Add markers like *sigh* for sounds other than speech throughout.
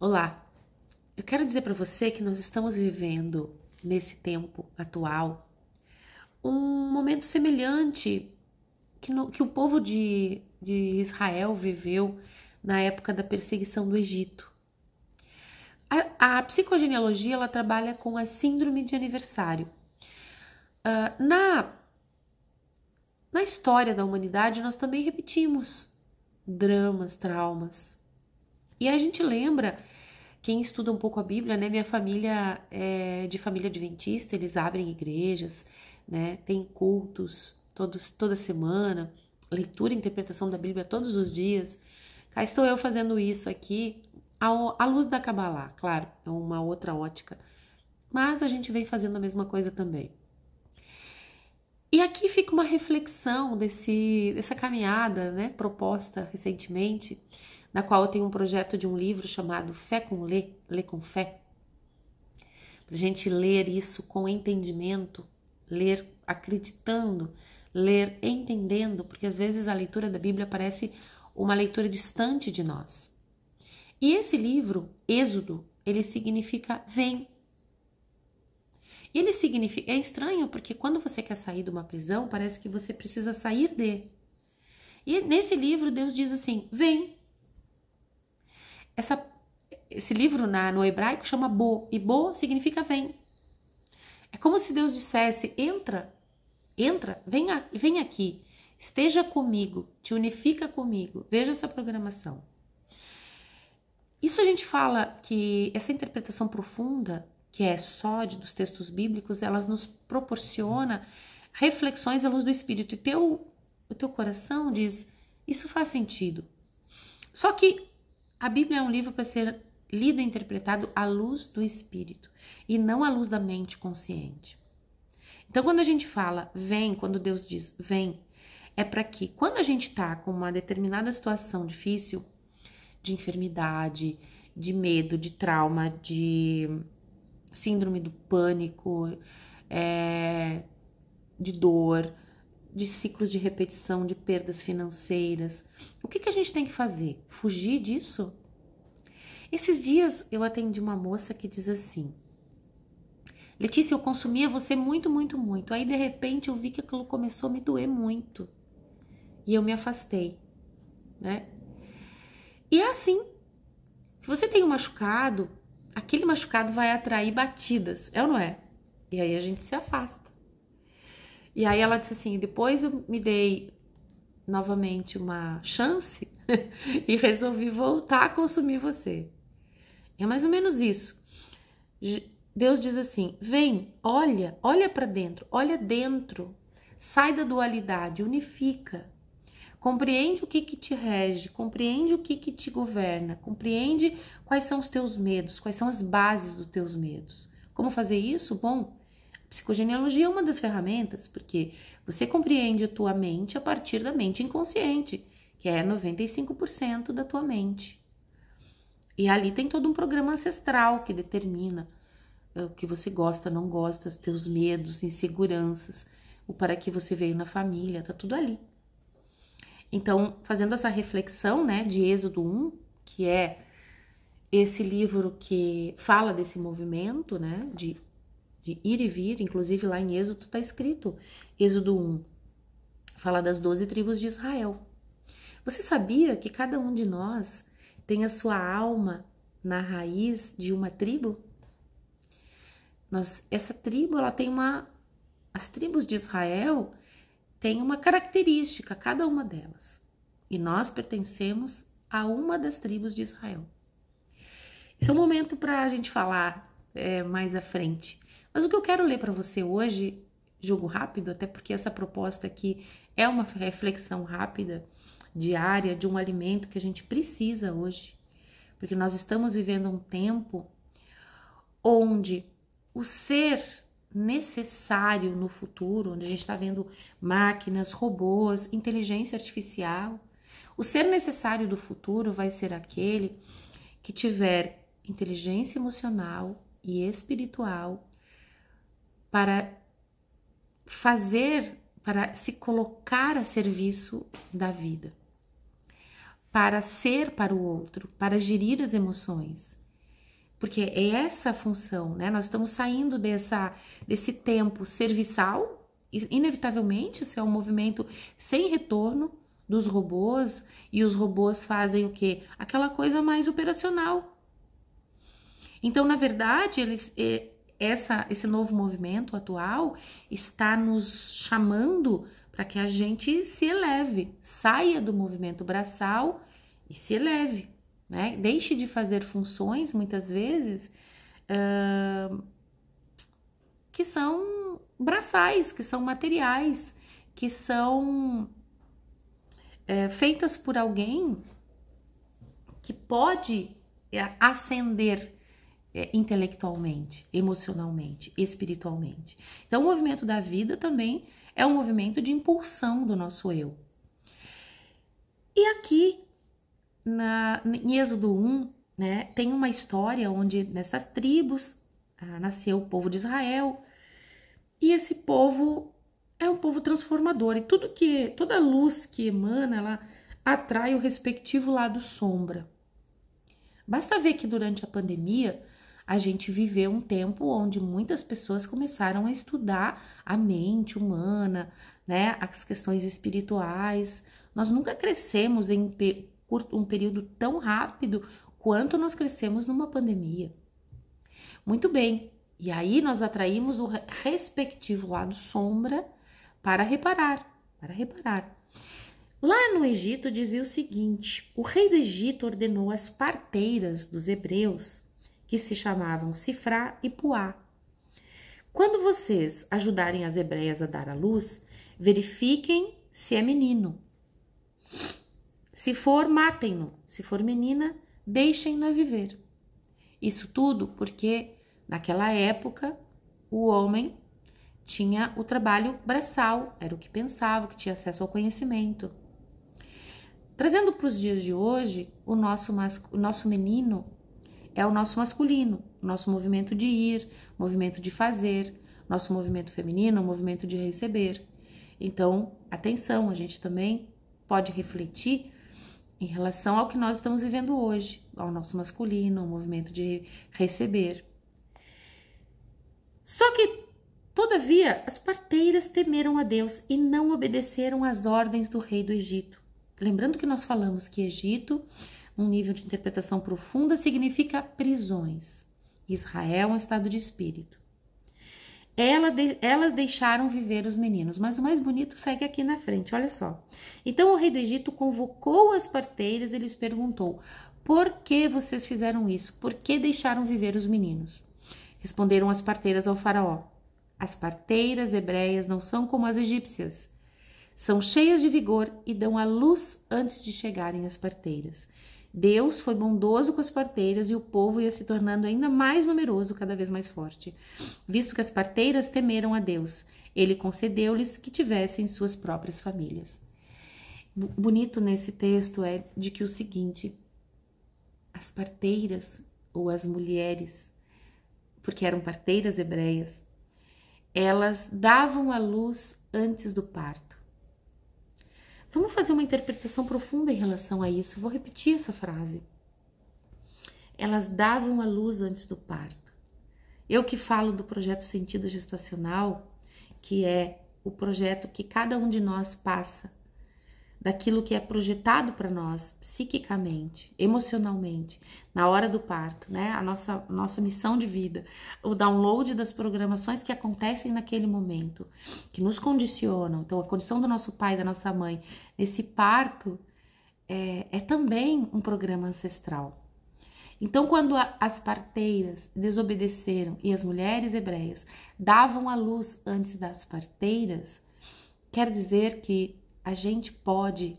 Olá, eu quero dizer para você que nós estamos vivendo nesse tempo atual um momento semelhante que, no, que o povo de, de Israel viveu na época da perseguição do Egito. A, a psicogenealogia ela trabalha com a síndrome de aniversário. Uh, na, na história da humanidade, nós também repetimos dramas, traumas. E a gente lembra, quem estuda um pouco a Bíblia, né? Minha família é de família adventista, eles abrem igrejas, né? Tem cultos todos, toda semana, leitura e interpretação da Bíblia todos os dias. Cá estou eu fazendo isso aqui à luz da Kabbalah, claro, é uma outra ótica. Mas a gente vem fazendo a mesma coisa também. E aqui fica uma reflexão desse, dessa caminhada né, proposta recentemente, na qual eu tenho um projeto de um livro chamado Fé com Lê, Lê com Fé. Para gente ler isso com entendimento, ler acreditando, ler entendendo, porque às vezes a leitura da Bíblia parece uma leitura distante de nós. E esse livro, Êxodo, ele significa vem, ele significa. É estranho porque quando você quer sair de uma prisão, parece que você precisa sair de. E nesse livro, Deus diz assim: vem. Essa, esse livro na, no hebraico chama Bo, e Bo significa vem. É como se Deus dissesse: entra, entra, vem, vem aqui, esteja comigo, te unifica comigo, veja essa programação. Isso a gente fala que essa interpretação profunda que é só dos textos bíblicos, ela nos proporciona reflexões à luz do Espírito. E teu, o teu coração diz: Isso faz sentido. Só que a Bíblia é um livro para ser lido e interpretado à luz do Espírito e não à luz da mente consciente. Então, quando a gente fala vem, quando Deus diz vem, é para que quando a gente está com uma determinada situação difícil, de enfermidade, de medo, de trauma, de síndrome do pânico, é, de dor, de ciclos de repetição, de perdas financeiras. O que, que a gente tem que fazer? Fugir disso? Esses dias eu atendi uma moça que diz assim: Letícia, eu consumia você muito, muito, muito. Aí de repente eu vi que aquilo começou a me doer muito. E eu me afastei, né? E é assim. Se você tem um machucado, aquele machucado vai atrair batidas, é ou não é? E aí a gente se afasta. E aí ela disse assim: depois eu me dei novamente uma chance *laughs* e resolvi voltar a consumir você. É mais ou menos isso. Deus diz assim: vem, olha, olha para dentro, olha dentro, sai da dualidade, unifica. Compreende o que, que te rege, compreende o que, que te governa, compreende quais são os teus medos, quais são as bases dos teus medos. Como fazer isso? Bom, psicogenealogia é uma das ferramentas, porque você compreende a tua mente a partir da mente inconsciente, que é 95% da tua mente. E ali tem todo um programa ancestral que determina eh, o que você gosta, não gosta, os teus medos, inseguranças, o para que você veio na família, tá tudo ali. Então, fazendo essa reflexão, né, de Êxodo 1, que é esse livro que fala desse movimento, né, de, de ir e vir, inclusive lá em Êxodo está escrito, Êxodo 1, fala das doze tribos de Israel. Você sabia que cada um de nós tem a sua alma na raiz de uma tribo? Nós, essa tribo, ela tem uma. As tribos de Israel tem uma característica, cada uma delas. E nós pertencemos a uma das tribos de Israel. Esse é um momento para a gente falar é, mais à frente. Mas o que eu quero ler para você hoje, jogo rápido, até porque essa proposta aqui é uma reflexão rápida, diária, de um alimento que a gente precisa hoje. Porque nós estamos vivendo um tempo onde o ser necessário no futuro, onde a gente está vendo máquinas, robôs, inteligência artificial. O ser necessário do futuro vai ser aquele que tiver inteligência emocional e espiritual para fazer, para se colocar a serviço da vida, para ser para o outro, para gerir as emoções, porque é essa a função, né? Nós estamos saindo dessa, desse tempo serviçal, inevitavelmente, isso é um movimento sem retorno dos robôs, e os robôs fazem o quê? Aquela coisa mais operacional. Então, na verdade, eles, essa, esse novo movimento atual está nos chamando para que a gente se eleve, saia do movimento braçal e se eleve né? Deixe de fazer funções, muitas vezes, uh, que são braçais, que são materiais, que são é, feitas por alguém que pode é, ascender é, intelectualmente, emocionalmente, espiritualmente. Então, o movimento da vida também é um movimento de impulsão do nosso eu. E aqui na, em Êxodo 1, né, tem uma história onde nessas tribos ah, nasceu o povo de Israel e esse povo é um povo transformador e tudo que toda luz que emana ela atrai o respectivo lado sombra. Basta ver que durante a pandemia a gente viveu um tempo onde muitas pessoas começaram a estudar a mente humana, né, as questões espirituais. Nós nunca crescemos em um período tão rápido quanto nós crescemos numa pandemia. Muito bem, e aí nós atraímos o respectivo lado sombra para reparar, para reparar. Lá no Egito dizia o seguinte: o rei do Egito ordenou as parteiras dos hebreus, que se chamavam Sifrá e Puá. Quando vocês ajudarem as hebreias a dar à luz, verifiquem se é menino. Se for, matem-no. Se for menina, deixem-na viver. Isso tudo porque naquela época o homem tinha o trabalho braçal, era o que pensava, que tinha acesso ao conhecimento. Trazendo para os dias de hoje, o nosso, o nosso menino é o nosso masculino, nosso movimento de ir, movimento de fazer, nosso movimento feminino, o movimento de receber. Então, atenção, a gente também pode refletir em relação ao que nós estamos vivendo hoje, ao nosso masculino, ao movimento de receber. Só que, todavia, as parteiras temeram a Deus e não obedeceram às ordens do rei do Egito. Lembrando que nós falamos que Egito, um nível de interpretação profunda, significa prisões. Israel é um estado de espírito. Ela de, elas deixaram viver os meninos, mas o mais bonito segue aqui na frente, olha só. Então o rei do Egito convocou as parteiras e lhes perguntou: Por que vocês fizeram isso? Por que deixaram viver os meninos? Responderam as parteiras ao faraó: As parteiras hebreias não são como as egípcias. São cheias de vigor e dão à luz antes de chegarem as parteiras. Deus foi bondoso com as parteiras e o povo ia se tornando ainda mais numeroso, cada vez mais forte. Visto que as parteiras temeram a Deus, ele concedeu-lhes que tivessem suas próprias famílias. Bonito nesse texto é de que o seguinte: as parteiras ou as mulheres, porque eram parteiras hebreias, elas davam a luz antes do parto. Vamos fazer uma interpretação profunda em relação a isso. Vou repetir essa frase. Elas davam a luz antes do parto. Eu que falo do projeto Sentido Gestacional, que é o projeto que cada um de nós passa daquilo que é projetado para nós psiquicamente, emocionalmente, na hora do parto, né? A nossa, nossa missão de vida, o download das programações que acontecem naquele momento, que nos condicionam. Então, a condição do nosso pai, da nossa mãe, nesse parto, é, é também um programa ancestral. Então, quando a, as parteiras desobedeceram e as mulheres hebreias davam a luz antes das parteiras, quer dizer que a gente pode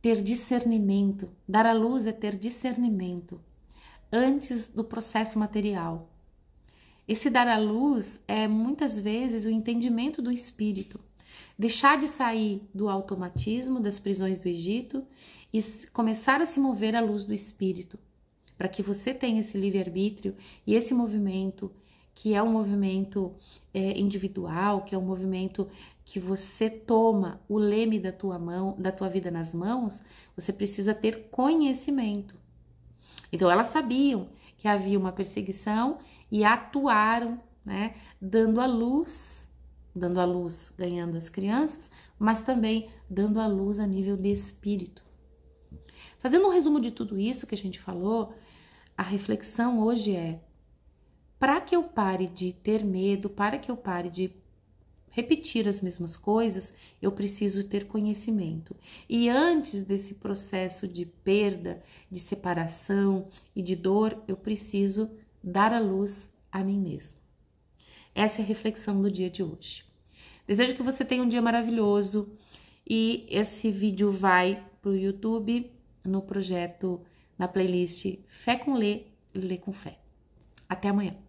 ter discernimento, dar à luz é ter discernimento antes do processo material. Esse dar à luz é muitas vezes o entendimento do espírito, deixar de sair do automatismo das prisões do Egito e começar a se mover à luz do espírito, para que você tenha esse livre-arbítrio e esse movimento, que é um movimento é, individual, que é um movimento que você toma o leme da tua mão, da tua vida nas mãos, você precisa ter conhecimento. Então elas sabiam que havia uma perseguição e atuaram, né, dando a luz, dando a luz, ganhando as crianças, mas também dando a luz a nível de espírito. Fazendo um resumo de tudo isso que a gente falou, a reflexão hoje é: para que eu pare de ter medo, para que eu pare de repetir as mesmas coisas, eu preciso ter conhecimento. E antes desse processo de perda, de separação e de dor, eu preciso dar a luz a mim mesmo. Essa é a reflexão do dia de hoje. Desejo que você tenha um dia maravilhoso e esse vídeo vai para o YouTube no projeto, na playlist Fé com Lê, Lê com Fé. Até amanhã.